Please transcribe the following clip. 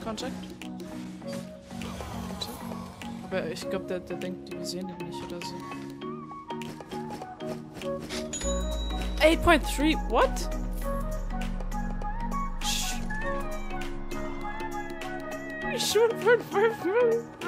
Contact. Aber ich glaube, der, der denkt, wir sehen den nicht oder so. 8.3, what? Schon 5, 5, 5.